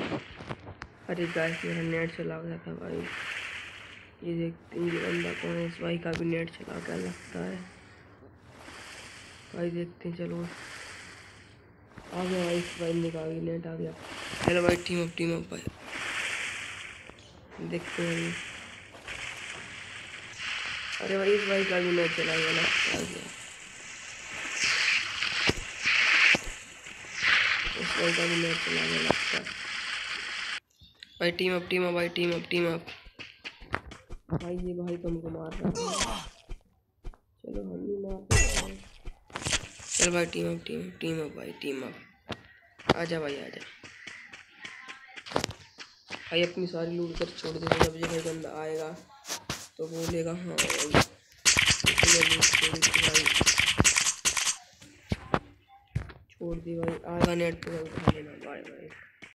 अरे गाइस मेरा नेट चला गया था भाई। ये देखते हैं बंदा कौन है, इस भाई का भी नेट चला गया लगता है। भाई देखते हैं, चलो। आ गया भाई, इस भाई निकाल गया नेट आ गया। हेलो भाई टीम अप टीम अप भाई। देखते हैं अरे भाई, इस भाई का भी नेट चला गया लगता है इस भाई का भी नेट चला गया लगता है भाई टीम अप टीम अप भाई टीम अप टीम अप भाई ये भाई तुमको मार रहा चलो हम भी मारते हैं। चल भाई team up team team up भाई टीम अप आजा भाई आजा। भाई अपनी सारी लूट कर छोड़ दे जब ये भाई बंदा आएगा तो बोलेगा हाँ भाई। छोड़ी भाई दी भाई आएगा नेट पे भाई लेना बाय बाय